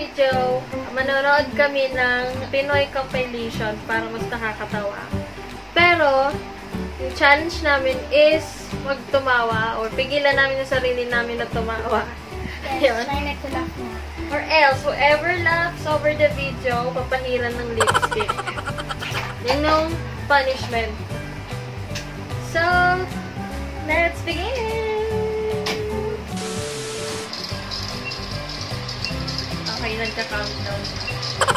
video, manonood kami ng Pinoy compilation para mas nakakatawa. Pero, yung challenge namin is magtumawa or pigilan namin yung sarili namin na tumawa. Yes, Yun. try not to laugh na. Or else, whoever laughs over the video, papahiran ng lipstick. Yun yung punishment. So, let's begin! Okay, nagka-countdown. Alright.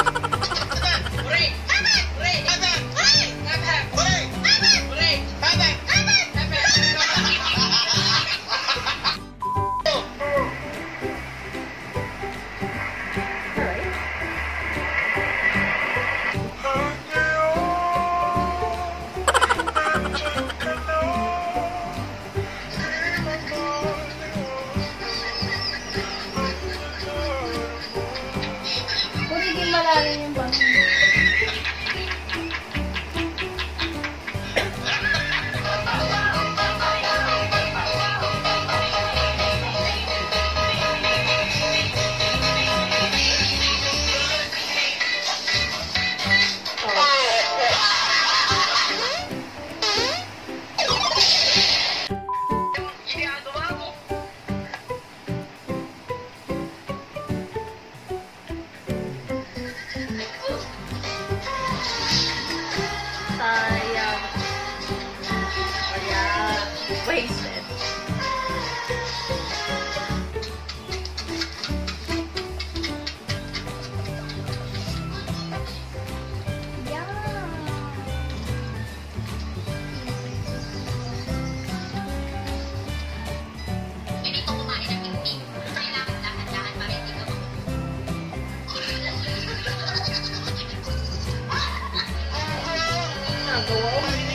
go over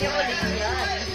Ayak na niya ulit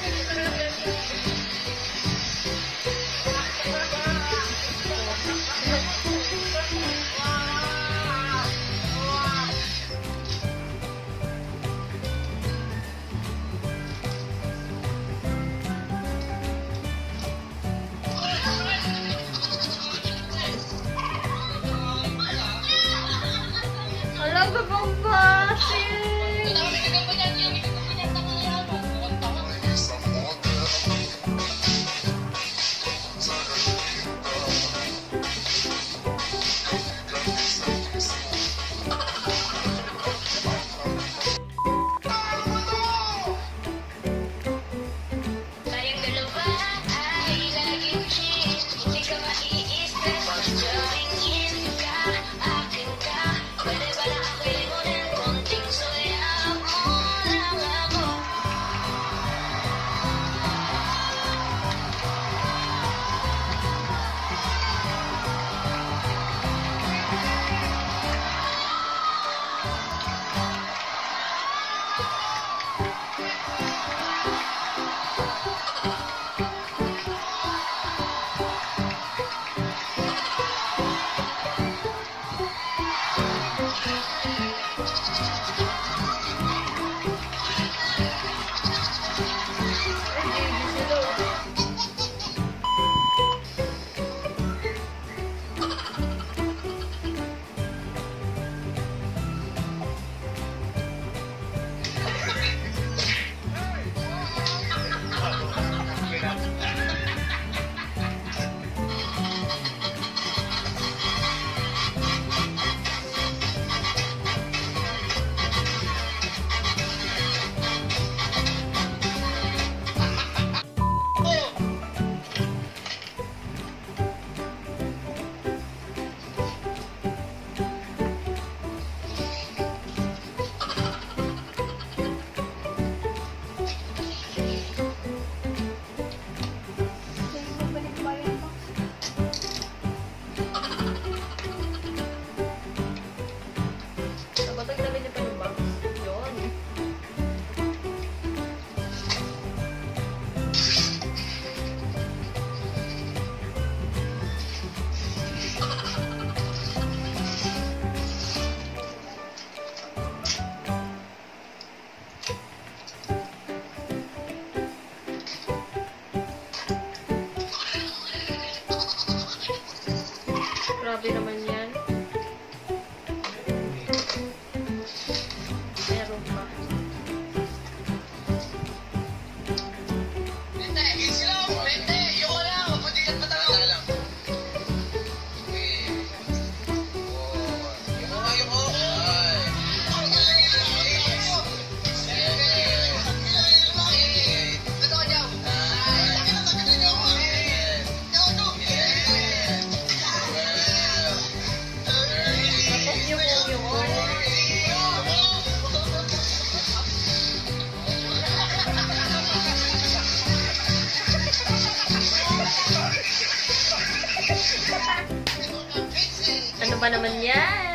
yan.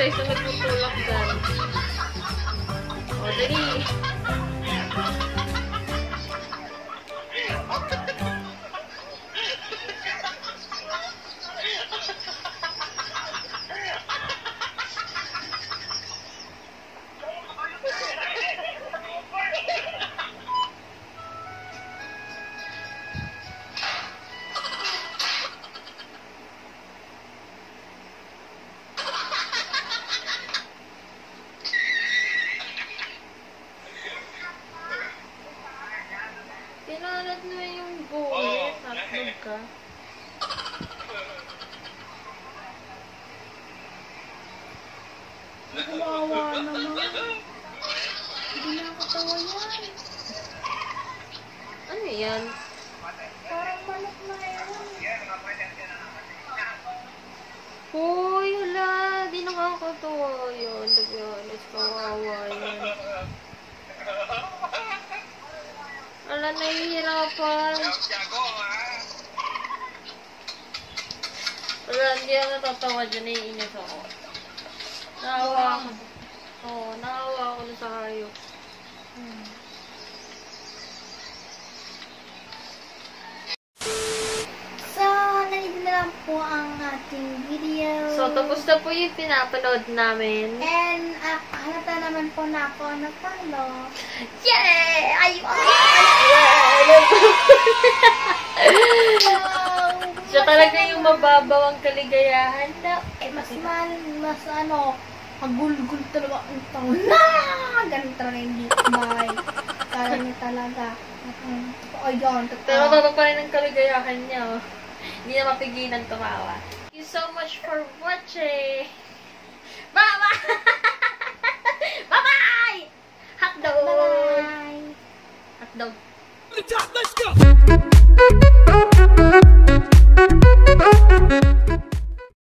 vocês também vão colocar. Pinalad mo yung buhit. Tatlog ka. Kawawa naman. Hindi nakakatawa yan. Ano yan? Parang manok na yan. Hoy, hala. Di nakakatawa yun. To be honest, kawawa yan. Wala, nahihirapan. Wala, hindi ako natatawa dyan. Naiinis ako. Naawa ako. Oo, naawa ako dun sa hayop. So, nandito na lang po ang ating video. So, tapos na po yung pinapanood namin. And, ah, halata naman po na ako natalo. Yay! Ay! Siya talaga yung mababaw ang kaligayahan na. Eh, mas man, mas ano, magulgul talaga ang taon na! Ganun talaga yung gitbay. Kala niya talaga. Mm, Totoo totoo. Pero mababa pa rin ang kaligayahan niya. oh. Hindi na mapigilan tumawa. you so much for watching. Bye-bye! Bye-bye! Hot dog! Bye-bye! Hot dog. Let's go!